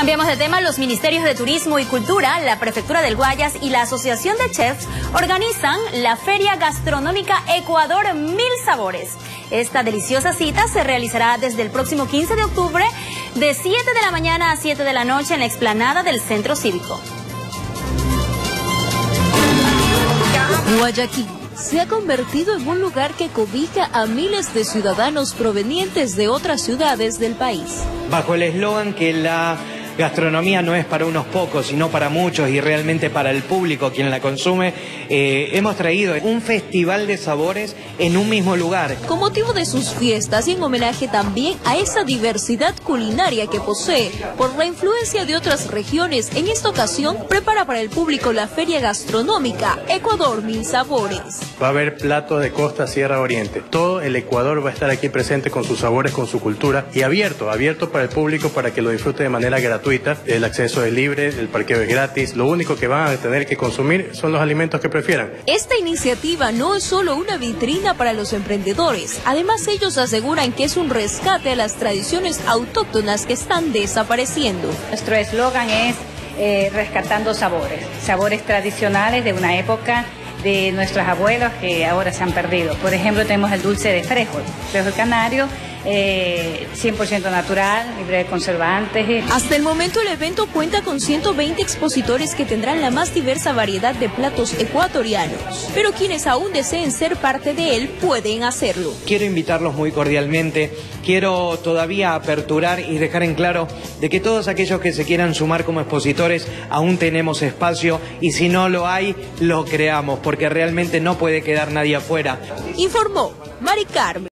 Cambiamos de tema. Los Ministerios de Turismo y Cultura, la Prefectura del Guayas y la Asociación de Chefs organizan la Feria Gastronómica Ecuador Mil Sabores. Esta deliciosa cita se realizará desde el próximo 15 de octubre de 7 de la mañana a 7 de la noche en la explanada del Centro Cívico. Guayaquil se ha convertido en un lugar que cobija a miles de ciudadanos provenientes de otras ciudades del país. Bajo el eslogan que la gastronomía no es para unos pocos, sino para muchos y realmente para el público quien la consume, eh, hemos traído un festival de sabores en un mismo lugar. Con motivo de sus fiestas y en homenaje también a esa diversidad culinaria que posee por la influencia de otras regiones, en esta ocasión prepara para el público la feria gastronómica Ecuador Mil Sabores. Va a haber platos de costa, sierra, oriente. Todo el Ecuador va a estar aquí presente con sus sabores, con su cultura y abierto, abierto para el público para que lo disfrute de manera gratuita el acceso es libre, el parqueo es gratis, lo único que van a tener que consumir son los alimentos que prefieran. Esta iniciativa no es solo una vitrina para los emprendedores, además ellos aseguran que es un rescate a las tradiciones autóctonas que están desapareciendo. Nuestro eslogan es eh, rescatando sabores, sabores tradicionales de una época de nuestros abuelos que ahora se han perdido. Por ejemplo, tenemos el dulce de frijol, frijol canario, 100% eh, natural, libre de conservantes. Hasta el momento el evento cuenta con 120 expositores que tendrán la más diversa variedad de platos ecuatorianos, pero quienes aún deseen ser parte de él pueden hacerlo. Quiero invitarlos muy cordialmente, quiero todavía aperturar y dejar en claro de que todos aquellos que se quieran sumar como expositores aún tenemos espacio y si no lo hay, lo creamos porque realmente no puede quedar nadie afuera. Informó Mari Carmen.